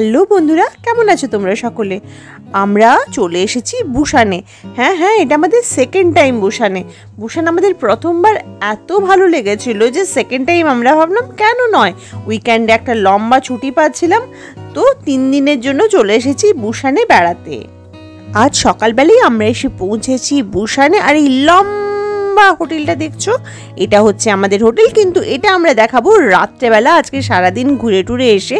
Hello বন্ধুরা, কেমন আছো তোমরা সকলে? আমরা চলে এসেছি বুসানে। হ্যাঁ হ্যাঁ এটা আমাদের সেকেন্ড টাইম বুসানে। বুসান আমাদের প্রথমবার এত ভালো লেগেছিল যে সেকেন্ড টাইম আমরা ভাবলাম, কেন নয়? উইকেন্ডে একটা লম্বা ছুটি পাচ্ছিলাম, তো তিন দিনের জন্য চলে এসেছি বুসানে বেড়াতে। আজ সকালবেলায় আমরা এসে পৌঁছেছি বুসানে, আর এই লম্বা হোটেলটা দেখছ, এটা হচ্ছে আমাদের হোটেল, কিন্তু এটা আমরা দেখাবো রাত্রেবেলা, আজকে সারাদিন ঘুরে টুরে এসে।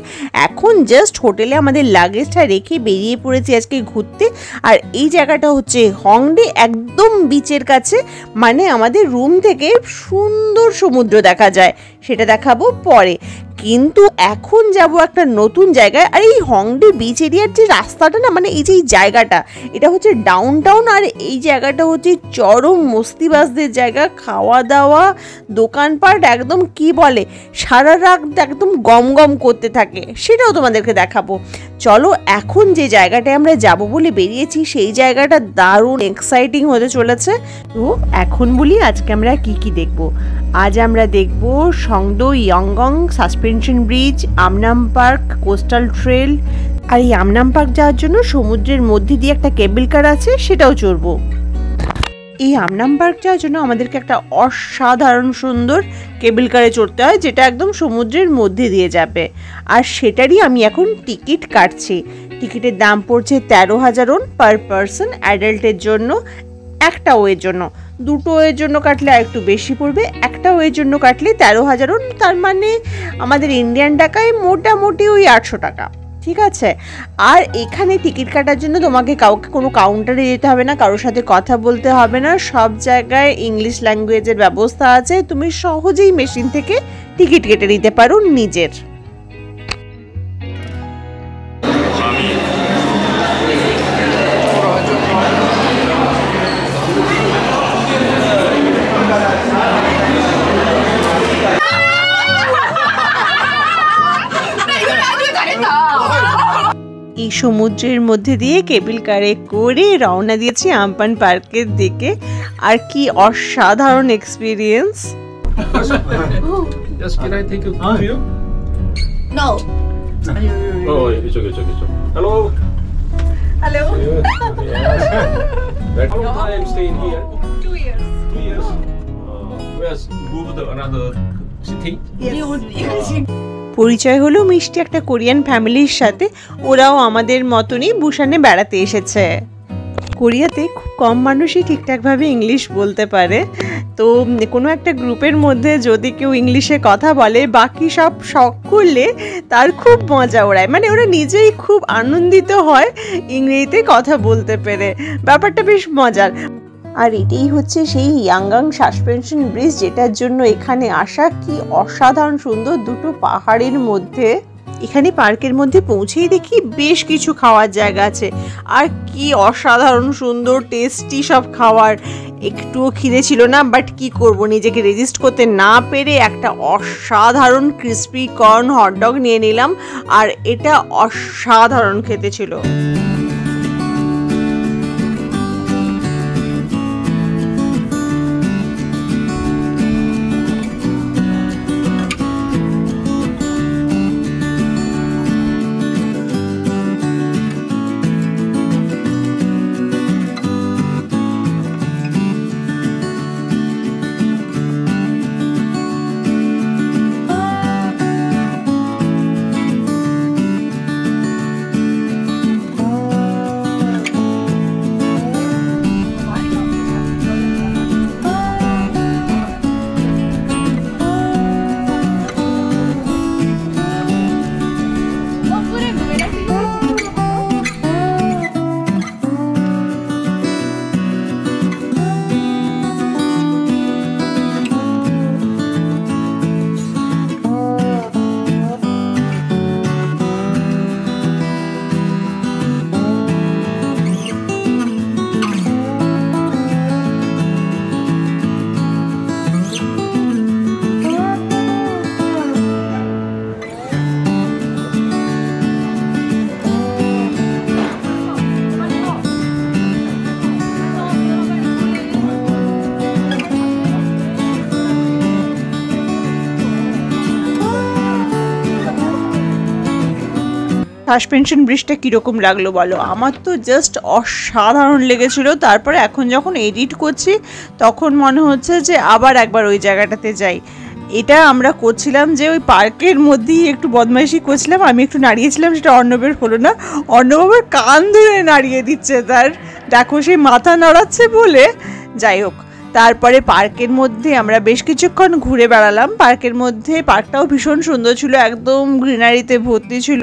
এখন জাস্ট হোটেলে আমাদের লাগেজটা রেখে বেরিয়ে পড়েছি আজকে ঘুরতে, আর এই জায়গাটা হচ্ছে হংডে একদম বিচের কাছে মানে আমাদের রুম থেকে সুন্দর সমুদ্র দেখা যায়, সেটা দেখাবো পরে। কিন্তু এখন যাব একটা নতুন জায়গায়। আর এই হংডে বিচ এরিয়ার যে রাস্তাটা না মানে এই যে জায়গাটা, এটা হচ্ছে ডাউন টাউন আর এই জায়গাটা হচ্ছে চরম মস্তিবাসদের জায়গা। খাওয়া দাওয়া দোকানপাট একদম কি বলে, সারা রাত একদম গম গম করতে থাকে। সেটাও তোমাদেরকে দেখাবো। চলো এখন যে জায়গাটায় আমরা যাব বলে বেরিয়েছি, সেই জায়গাটা দারুণ এক্সাইটিং হতে চলেছে। তো এখন বলি আজকে আমরা কি কি দেখব। আজ আমরা দেখব Songdo Yonggung suspension bridge, Amnam park, coastal trail. আর এই আমনাম পার্ক যাওয়ার জন্য সমুদ্রের মধ্যে দিয়ে একটা কেবল কার আছে, সেটাও চড়বো। এই আমনাম পার্ক যাওয়ার জন্য আমাদেরকে একটা অসাধারণ সুন্দর কেবল কারে চড়তে হয়, যেটা একদম সমুদ্রের মধ্যে দিয়ে যাবে। আর সেটারই আমি এখন টিকিট কাটছি। টিকিটের দাম পড়ছে তেরো হাজার পার পারসন, অ্যাডাল্টের জন্য, একটা ওয়ের জন্য। দুটো ওয়ের জন্য কাটলে আর একটু বেশি পড়বে একটা ওয়ের জন্য কাটলে তেরো হাজার তার মানে আমাদের ইন্ডিয়ান টাকায় মোটামুটি ওই আটশো টাকা। ঠিক আছে? আর এখানে টিকিট কাটার জন্য তোমাকে কাউকে কোনো কাউন্টারে যেতে হবে না, কারোর সাথে কথা বলতে হবে না, সব জায়গায় ইংলিশ ল্যাঙ্গুয়েজের ব্যবস্থা আছে, তুমি সহজেই মেশিন থেকে টিকিট কেটে নিতে পারো নিজের। এই সমুদ্রের মধ্যে দিয়ে কেবিল কারে করে রওনা দিয়েছি আমপান পার্কের দিকে। আর কি অসাধারণ experience Yes. Another city. Yes. পরিচয় হলো মিষ্টি একটা কোরিয়ান ফ্যামিলির সাথে। ওরাও আমাদের মতনই বুসানে বেড়াতে এসেছে। কোরিয়াতে খুব কম মানুষই ঠিকঠাকভাবে ইংলিশ বলতে পারে। তো কোনো একটা গ্রুপের মধ্যে যদি কেউ ইংলিশে কথা বলে, বাকি সব শখ করলে তার খুব মজা ওড়ায়। মানে ওরা নিজেই খুব আনন্দিত হয় ইংরেজিতে কথা বলতে পেরে। ব্যাপারটা বেশ মজার। আর এটাই হচ্ছে সেই ইয়াঙ্গাং সাসপেনশন ব্রিজ যেটার জন্য এখানে আসা কি অসাধারণ সুন্দর দুটো পাহাড়ের মধ্যে। এখানে পার্কের মধ্যে পৌঁছেই দেখি বেশ কিছু খাওয়ার জায়গা আছে। আর কি অসাধারণ সুন্দর টেস্টি সব খাওয়ার। একটুও খিদে ছিল না বাট কি করব? নিজেকে রেজিস্ট করতে না পেরে একটা অসাধারণ ক্রিস্পি কর্ন হটডগ নিয়ে নিলাম, আর এটা অসাধারণ খেতে ছিল। সাসপেনশন ব্রিজটা কীরকম লাগল বলো? আমার তো জাস্ট অসাধারণ লেগেছিল। তারপরে এখন যখন এডিট করছি, তখন মনে হচ্ছে যে আবার একবার ওই জায়গাটাতে যাই। এটা আমরা করছিলাম যে ওই পার্কের মধ্যেই একটু বদমাইশি করছিলাম, আমি একটু নাড়িয়েছিলাম, সেটা অর্ণবের হলো না। অর্ণব আবার কান ধরে নাড়িয়ে দিচ্ছে, তার দেখো সে মাথা নাড়াচ্ছে বলে। যাই হোক তারপরে পার্কের মধ্যে আমরা বেশ কিছুক্ষণ ঘুরে বেড়ালাম। পার্কের মধ্যে পার্কটাও ভীষণ সুন্দর ছিল, একদম গ্রিনারিতে ভর্তি ছিল।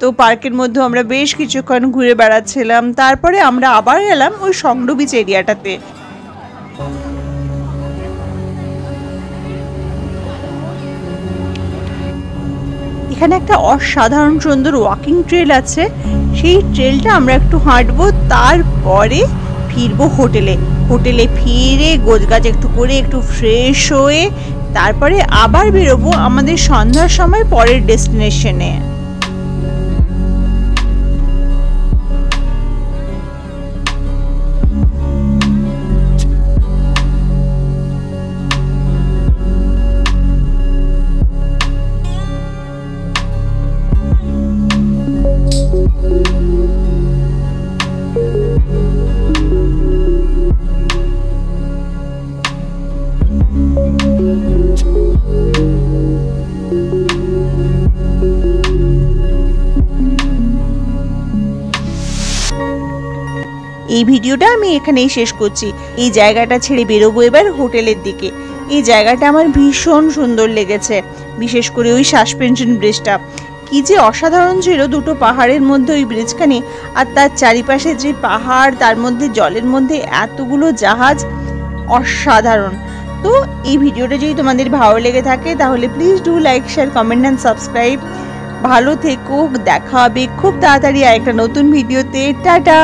তো পার্কের মধ্যে আমরা বেশ কিছুক্ষণ ঘুরে বেড়াচ্ছিলাম। তারপরে আমরা আবার গেলাম ওই সংগ্র বিচ এরিয়াটাতে এখানে একটা অসাধারণ সুন্দর ওয়াকিং ট্রেল আছে। সেই ট্রেলটা আমরা একটু হাঁটবো, তারপরে ফিরবো হোটেলে হোটেলে ফিরে গোছগাছ একটু করে একটু ফ্রেশ হয়ে তারপরে আবার বেরোবো আমাদের সন্ধ্যার সময় পরের ডেস্টিনেশনে এই ভিডিওটা আমি এখানেই শেষ করছি। এই জায়গাটা ছেড়ে বেরোবো এবার হোটেলের দিকে। এই জায়গাটা আমার ভীষণ সুন্দর লেগেছে, বিশেষ করে ওই সাসপেনশন ব্রিজটা। কি যে অসাধারণ ছিল দুটো পাহাড়ের মধ্যে ওই ব্রিজখানে, আর তার চারিপাশে যে পাহাড়, তার মধ্যে জলের মধ্যে এতগুলো জাহাজ, অসাধারণ। তো এই ভিডিওটা যদি তোমাদের ভালো লেগে থাকে, তাহলে please do like share comment and subscribe ভালো থেকো, দেখা হবে খুব তাড়াতাড়ি আর একটা নতুন ভিডিওতে। টাটা!